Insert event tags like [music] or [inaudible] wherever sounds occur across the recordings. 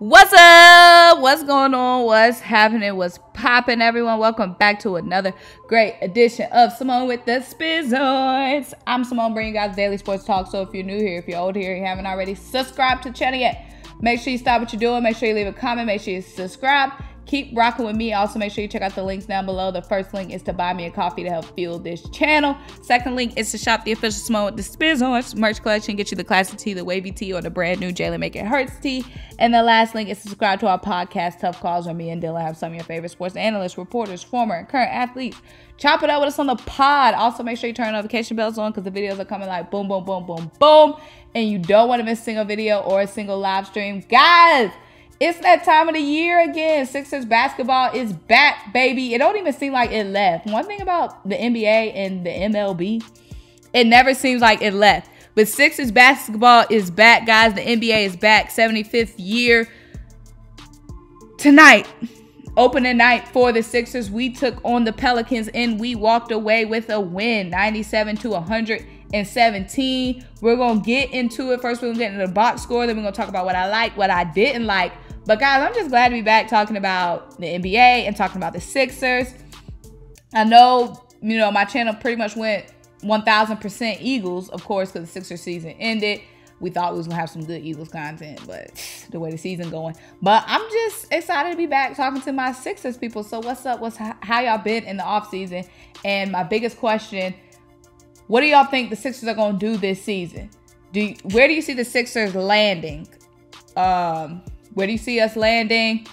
What's up? What's going on? What's happening? What's popping, everyone? Welcome back to another great edition of Symone with the Spizoids. I'm Symone, bringing you guys daily sports talk. So if you're new here, if you're old here, you haven't already subscribed to the channel yet, make sure you stop what you're doing. Make sure you leave a comment. Make sure you subscribe keep rocking with me. Also, make sure you check out the links down below. The first link is to buy me a coffee to help fuel this channel. Second link is to shop the official Symone with the Spiz merch collection. Get you the classic tee, the wavy tee, or the brand new Jalen Make It Hurts tee. And the last link is to subscribe to our podcast, Tough Calls, where me and Dylan have some of your favorite sports analysts, reporters, former and current athletes. Chop it up with us on the pod. Also, make sure you turn notification bells on because the videos are coming like boom, boom, boom, boom, boom. And you don't want to miss a single video or a single live stream. Guys, it's that time of the year again. Sixers basketball is back, baby. It don't even seem like it left. One thing about the NBA and the MLB, it never seems like it left. But Sixers basketball is back, guys. The NBA is back. 75th year tonight. Opening night for the Sixers. We took on the Pelicans and we walked away with a win, 97 to 117. We're gonna get into it. First, we're gonna get into the box score. Then we're gonna talk about what I like, what I didn't like but guys, I'm just glad to be back talking about the NBA and talking about the Sixers. I know, you know, my channel pretty much went 1000% Eagles, of course, because the Sixers season ended. We thought we was gonna have some good Eagles content, but [sighs] the way the season going. But I'm just excited to be back talking to my Sixers people. So what's up? What's how y'all been in the off season? And my biggest question: What do y'all think the Sixers are gonna do this season? Do you, where do you see the Sixers landing? Um, where do you see us landing?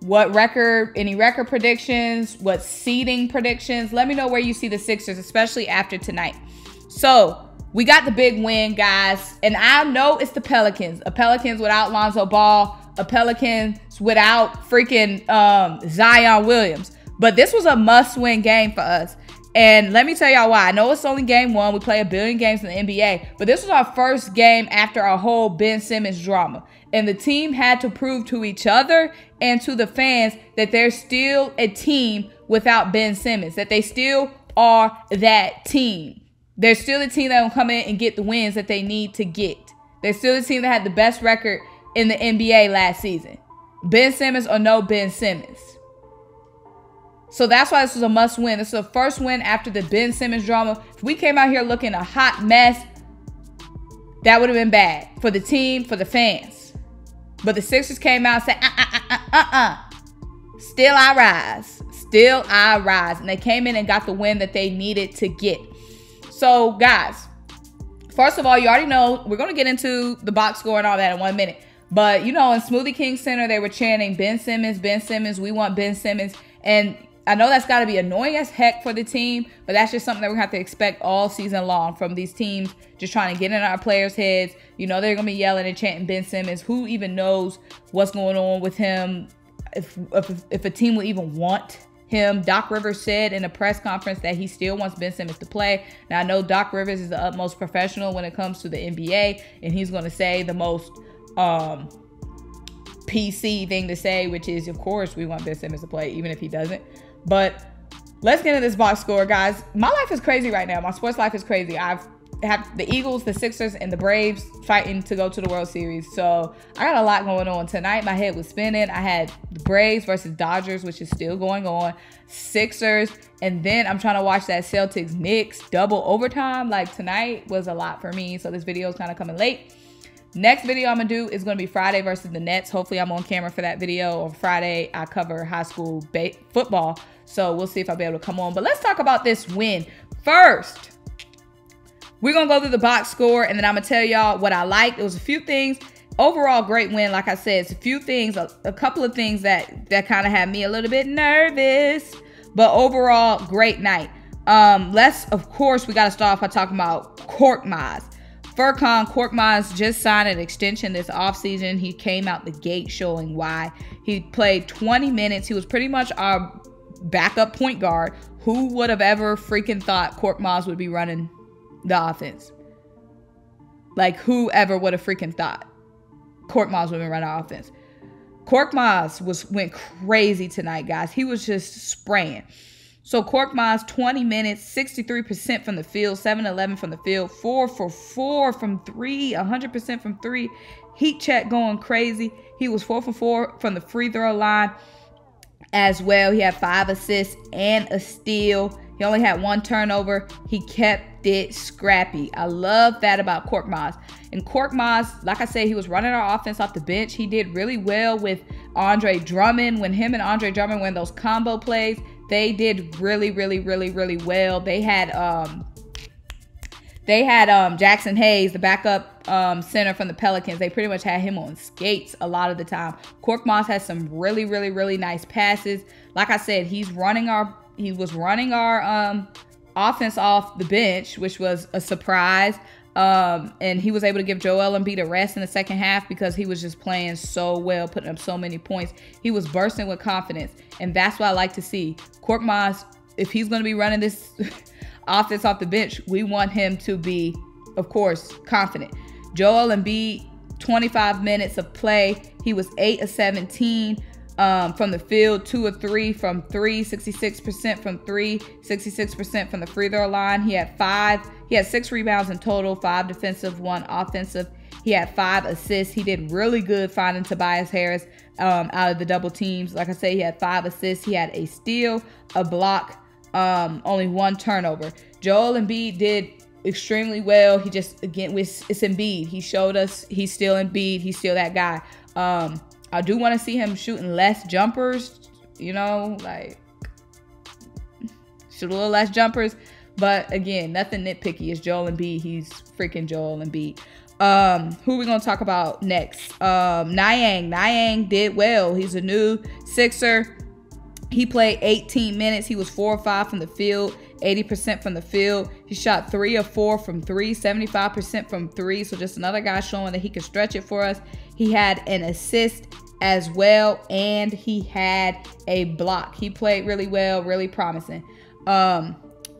What record, any record predictions? What seeding predictions? Let me know where you see the Sixers, especially after tonight. So, we got the big win, guys. And I know it's the Pelicans. A Pelicans without Lonzo Ball, a Pelicans without freaking um, Zion Williams. But this was a must win game for us. And let me tell y'all why. I know it's only game one. We play a billion games in the NBA, but this was our first game after our whole Ben Simmons drama. And the team had to prove to each other and to the fans that they're still a team without Ben Simmons, that they still are that team. They're still the team that will come in and get the wins that they need to get. They're still the team that had the best record in the NBA last season. Ben Simmons or no Ben Simmons. So that's why this was a must win. This is the first win after the Ben Simmons drama. If we came out here looking a hot mess, that would have been bad for the team, for the fans. But the Sixers came out and said, uh uh uh uh uh. Still I rise. Still I rise. And they came in and got the win that they needed to get. So, guys, first of all, you already know we're going to get into the box score and all that in one minute. But, you know, in Smoothie King Center, they were chanting Ben Simmons, Ben Simmons, we want Ben Simmons. And I know that's got to be annoying as heck for the team, but that's just something that we're going to have to expect all season long from these teams just trying to get in our players' heads. You know, they're going to be yelling and chanting Ben Simmons. Who even knows what's going on with him? If, if, if a team will even want him. Doc Rivers said in a press conference that he still wants Ben Simmons to play. Now, I know Doc Rivers is the utmost professional when it comes to the NBA, and he's going to say the most um, PC thing to say, which is, of course, we want Ben Simmons to play, even if he doesn't. But let's get into this box score, guys. My life is crazy right now. My sports life is crazy. I've have the Eagles, the Sixers, and the Braves fighting to go to the World Series. So I got a lot going on tonight. My head was spinning. I had the Braves versus Dodgers, which is still going on. Sixers, and then I'm trying to watch that Celtics Knicks double overtime. Like tonight was a lot for me. So this video is kind of coming late. Next video I'm gonna do is gonna be Friday versus the Nets. Hopefully I'm on camera for that video. On Friday, I cover high school football. So we'll see if I'll be able to come on. But let's talk about this win. First, we're gonna go through the box score and then I'm gonna tell y'all what I liked. It was a few things. Overall, great win. Like I said, it's a few things, a, a couple of things that that kind of had me a little bit nervous. But overall, great night. Um, let's of course we gotta start off by talking about Korkmaz. Furkan Korkmaz just signed an extension this offseason. He came out the gate showing why. He played 20 minutes. He was pretty much our backup point guard. Who would have ever freaking thought Korkmaz would be running the offense? Like, whoever would have freaking thought Korkmaz would be running our offense? Korkmaz was went crazy tonight, guys. He was just spraying. So Korkmaz, 20 minutes, 63% from the field, 7 11 from the field, 4 for 4 from 3, 100% from 3. Heat check going crazy. He was 4 for 4 from the free throw line as well. He had 5 assists and a steal. He only had one turnover. He kept it scrappy. I love that about Korkmaz. And Korkmaz, like I said, he was running our offense off the bench. He did really well with Andre Drummond. When him and Andre Drummond went those combo plays, they did really, really, really, really well. They had um they had um Jaxson Hayes, the backup um, center from the Pelicans. They pretty much had him on skates a lot of the time. Korkmaz has some really, really, really nice passes. Like I said, he's running our he was running our um offense off the bench, which was a surprise. Um, and he was able to give Joel Embiid a rest in the second half because he was just playing so well, putting up so many points. He was bursting with confidence, and that's what I like to see. Korkmaz, if he's going to be running this [laughs] offense off the bench, we want him to be, of course, confident. Joel Embiid, 25 minutes of play. He was 8 of 17 um, from the field, two of three from three, 66% from three, 66% from the free throw line. He had five, he had six rebounds in total, five defensive, one offensive. He had five assists. He did really good finding Tobias Harris um, out of the double teams. Like I say, he had five assists. He had a steal, a block, um, only one turnover. Joel and Embiid did extremely well. He just again, it's, it's Embiid. He showed us he's still Embiid. He's still that guy. Um, I do want to see him shooting less jumpers, you know, like shoot a little less jumpers. But again, nothing nitpicky. It's Joel and Embiid. He's freaking Joel and Embiid. Um, who are we gonna talk about next? Um, Niang. Niang did well. He's a new Sixer. He played 18 minutes. He was four or five from the field, 80% from the field. He shot three or four from three, 75% from three. So just another guy showing that he can stretch it for us. He had an assist as well, and he had a block. He played really well, really promising. Um,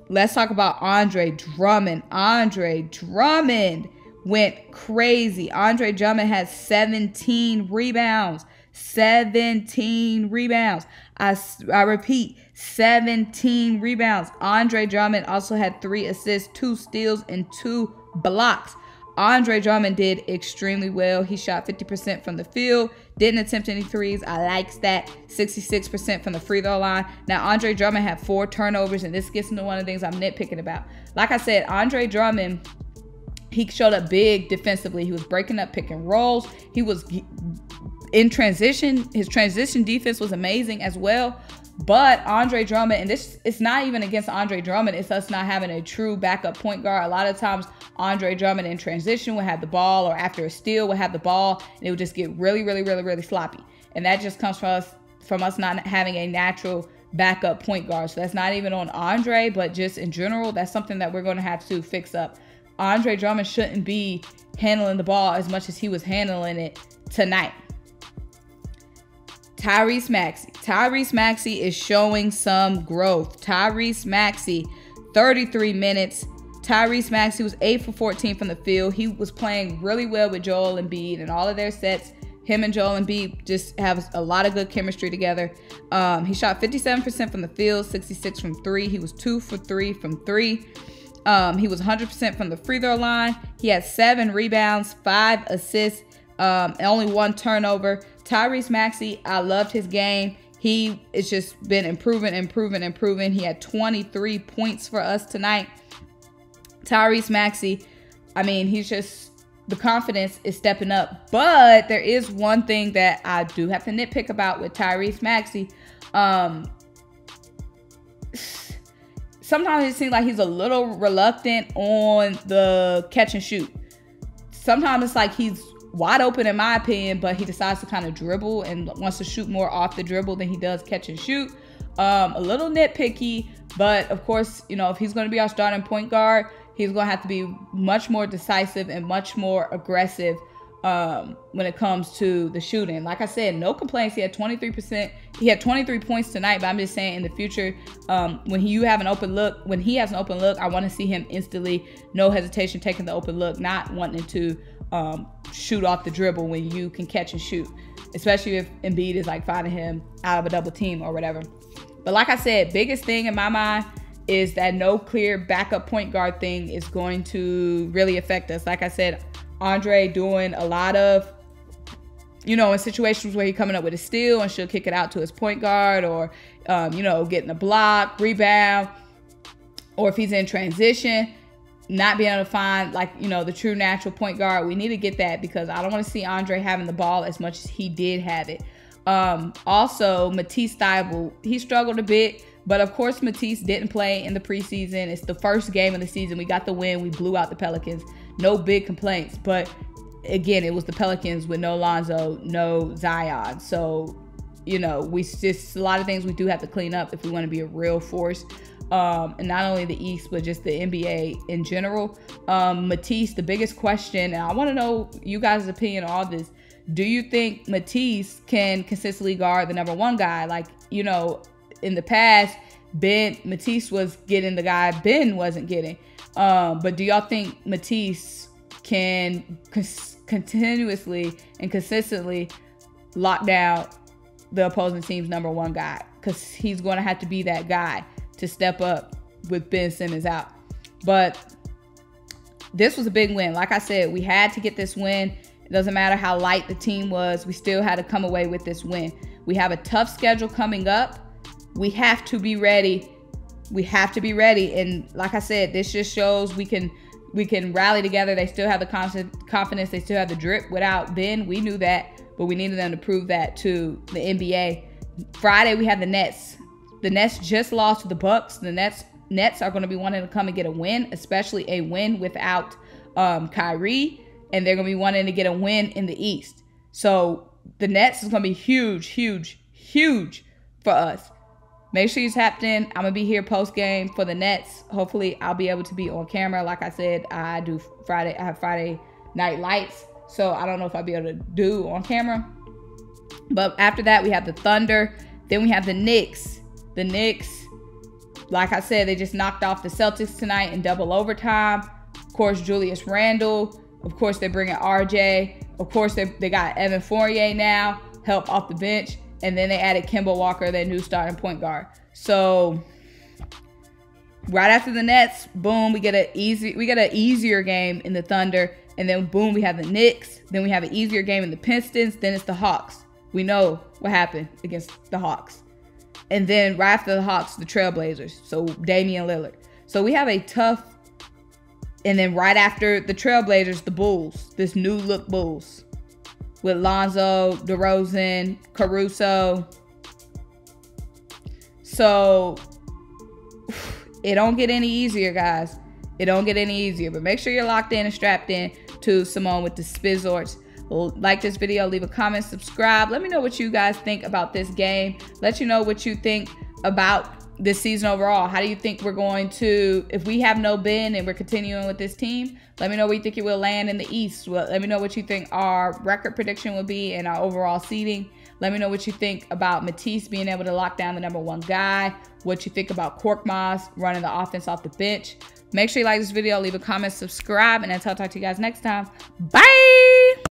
let's talk about Andre Drummond. Andre Drummond went crazy. Andre Drummond had 17 rebounds. 17 rebounds. I, I repeat, 17 rebounds. Andre Drummond also had three assists, two steals, and two blocks. Andre Drummond did extremely well. He shot 50% from the field, didn't attempt any threes. I likes that. 66% from the free throw line. Now, Andre Drummond had four turnovers, and this gets into one of the things I'm nitpicking about. Like I said, Andre Drummond, he showed up big defensively. He was breaking up pick and rolls. He was in transition. His transition defense was amazing as well. But Andre Drummond, and this it's not even against Andre Drummond, it's us not having a true backup point guard. A lot of times Andre Drummond in transition would have the ball or after a steal would have the ball and it would just get really, really, really, really sloppy. And that just comes from us from us not having a natural backup point guard. So that's not even on Andre, but just in general, that's something that we're going to have to fix up. Andre Drummond shouldn't be handling the ball as much as he was handling it tonight. Tyrese Maxey. Tyrese Maxey is showing some growth. Tyrese Maxey, 33 minutes. Tyrese Maxey was 8 for 14 from the field. He was playing really well with Joel Embiid and all of their sets. Him and Joel Embiid just have a lot of good chemistry together. Um, he shot 57% from the field, 66 from three. He was 2 for 3 from three. Um, he was 100% from the free throw line. He had seven rebounds, five assists, um, and only one turnover. Tyrese Maxey, I loved his game. He it's just been improving, improving, improving. He had 23 points for us tonight. Tyrese Maxey, I mean, he's just the confidence is stepping up. But there is one thing that I do have to nitpick about with Tyrese Maxey. Um, sometimes it seems like he's a little reluctant on the catch and shoot. Sometimes it's like he's wide open in my opinion, but he decides to kind of dribble and wants to shoot more off the dribble than he does catch and shoot. Um, a little nitpicky, but of course, you know, if he's going to be our starting point guard, he's going to have to be much more decisive and much more aggressive um, when it comes to the shooting. Like I said, no complaints. He had 23%. He had 23 points tonight, but I'm just saying in the future, um, when he, you have an open look, when he has an open look, I want to see him instantly, no hesitation, taking the open look, not wanting to um, shoot off the dribble when you can catch and shoot, especially if Embiid is like finding him out of a double team or whatever. But like I said, biggest thing in my mind is that no clear backup point guard thing is going to really affect us. Like I said, Andre doing a lot of, you know, in situations where he's coming up with a steal and she'll kick it out to his point guard or, um, you know, getting a block, rebound, or if he's in transition, not being able to find like, you know, the true natural point guard. We need to get that because I don't want to see Andre having the ball as much as he did have it. Um, also, Matisse Thybulle, he struggled a bit but of course, Matisse didn't play in the preseason. It's the first game of the season. We got the win. We blew out the Pelicans. No big complaints. But again, it was the Pelicans with no Lonzo, no Zion. So, you know, we just a lot of things we do have to clean up if we want to be a real force. Um, and not only the East, but just the NBA in general. Um, Matisse, the biggest question, and I want to know you guys' opinion on all this. Do you think Matisse can consistently guard the number one guy? Like, you know, in the past, Ben Matisse was getting the guy Ben wasn't getting. Um, but do y'all think Matisse can continuously and consistently lock down the opposing team's number one guy? Because he's going to have to be that guy to step up with Ben Simmons out. But this was a big win. Like I said, we had to get this win. It doesn't matter how light the team was, we still had to come away with this win. We have a tough schedule coming up we have to be ready. We have to be ready. And like I said, this just shows we can we can rally together. They still have the confidence. They still have the drip. Without Ben, we knew that, but we needed them to prove that to the NBA. Friday we have the Nets. The Nets just lost to the Bucks. The Nets Nets are going to be wanting to come and get a win, especially a win without um, Kyrie, and they're going to be wanting to get a win in the East. So the Nets is going to be huge, huge, huge for us. Make sure you tapped in. I'm gonna be here post game for the Nets. Hopefully, I'll be able to be on camera. Like I said, I do Friday. I have Friday night lights, so I don't know if I'll be able to do on camera. But after that, we have the Thunder. Then we have the Knicks. The Knicks, like I said, they just knocked off the Celtics tonight in double overtime. Of course, Julius Randle. Of course, they're bringing RJ. Of course, they, they got Evan Fournier now, help off the bench and then they added Kemba Walker, their new starting point guard. So right after the Nets, boom, we get an easy we get an easier game in the Thunder, and then boom, we have the Knicks. Then we have an easier game in the Pistons. Then it's the Hawks. We know what happened against the Hawks. And then right after the Hawks, the Trailblazers. So Damian Lillard. So we have a tough. And then right after the Trailblazers, the Bulls. This new look Bulls with Lonzo, DeRozan, Caruso. So [sighs] it don't get any easier, guys. It don't get any easier. But make sure you're locked in and strapped in to Symone with the Spizzorts. Like this video, leave a comment, subscribe. Let me know what you guys think about this game. Let you know what you think about this season overall. How do you think we're going to, if we have no Ben and we're continuing with this team, let me know where you think it will land in the East. Well, let me know what you think our record prediction will be and our overall seeding. Let me know what you think about Matisse being able to lock down the number one guy. What you think about Korkmaz running the offense off the bench. Make sure you like this video, leave a comment, subscribe, and until I talk to you guys next time. Bye!